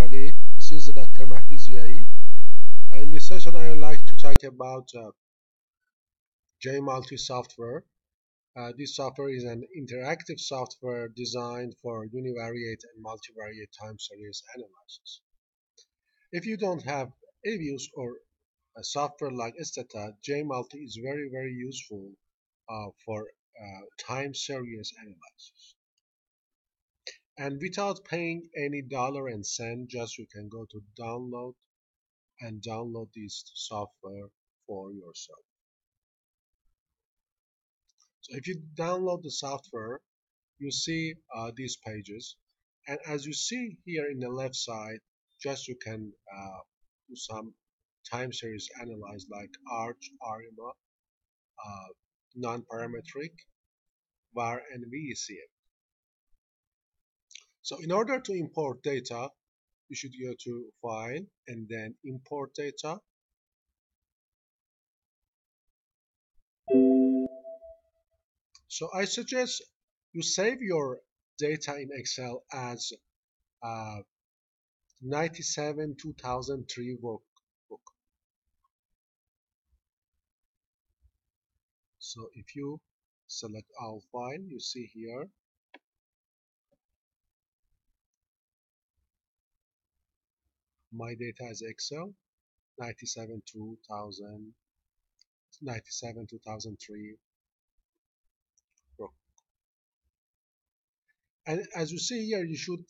everybody. This is Dr. Mahdi Ziaei. In this session, I would like to talk about uh, JMulTi software. Uh, this software is an interactive software designed for univariate and multivariate time series analysis. If you don't have EViews or a software like Stata, JMulTi is very, very useful uh, for uh, time series analysis and without paying any dollar and cent just you can go to download and download this software for yourself. So if you download the software you see uh, these pages. And as you see here in the left side just you can uh, do some time series analyze like arch arima uh, non-parametric var and VECM so in order to import data, you should go to File and then Import Data. So I suggest you save your data in Excel as uh, 97 2003 workbook. So if you select all file, you see here my data is Excel 97 2000 97 2003 and as you see here you should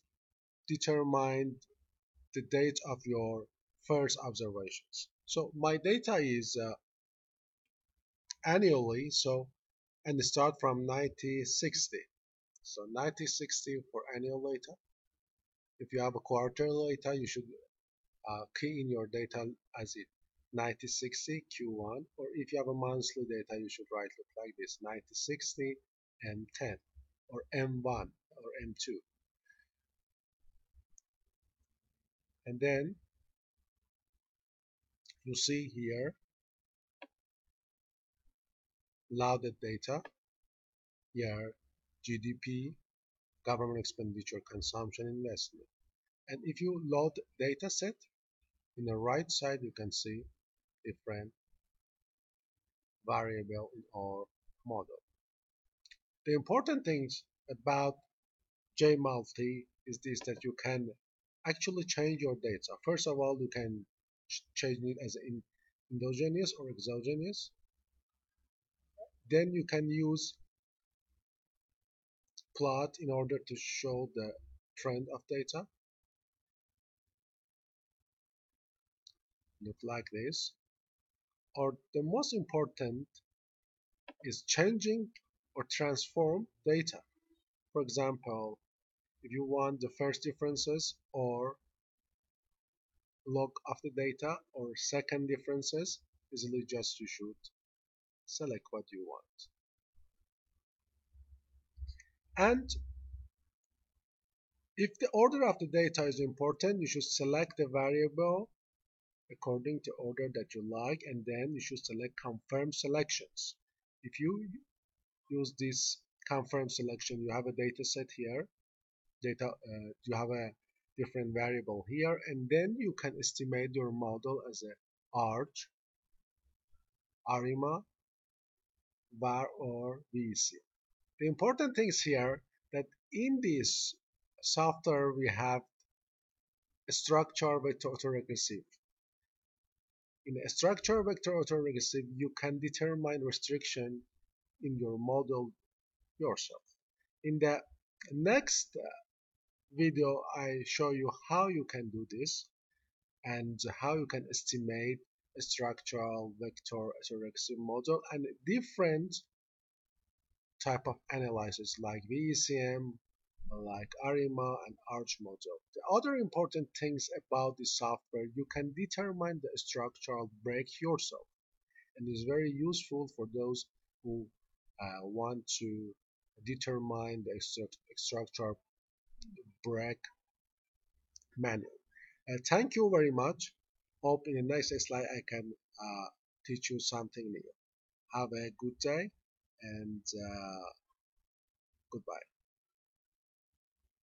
determine the date of your first observations. So my data is uh, annually so and start from 9060 so 9060 for annual data. If you have a quarterly data you should uh, key in your data as it 9060 Q1 or if you have a monthly data you should write it like this 9060 M10 or M1 or M2 and then you see here loaded data here GDP government expenditure consumption investment. And if you load data set in the right side you can see different variable in our model. The important things about JMulTi is this that you can actually change your data. First of all you can change it as endogenous or exogenous. Then you can use plot in order to show the trend of data look like this. Or the most important is changing or transform data. For example if you want the first differences or log of the data or second differences easily just you should select what you want. And if the order of the data is important you should select the variable according to order that you like and then you should select confirm selections. If you use this confirm selection you have a data set here data uh, you have a different variable here and then you can estimate your model as a arch arima var or VEC the important things here that in this software we have a structure vector autoregressive in a structure vector autoregressive, you can determine restriction in your model yourself. In the next video, I show you how you can do this and how you can estimate a structural vector autoregressive model and different type of analysis like VECM, like ARIMA and ARCH model. The other important things about this software, you can determine the structural break yourself. And it's very useful for those who uh, want to determine the structural break manual. Uh, thank you very much. Hope in the next slide I can uh, teach you something new. Have a good day and uh, goodbye.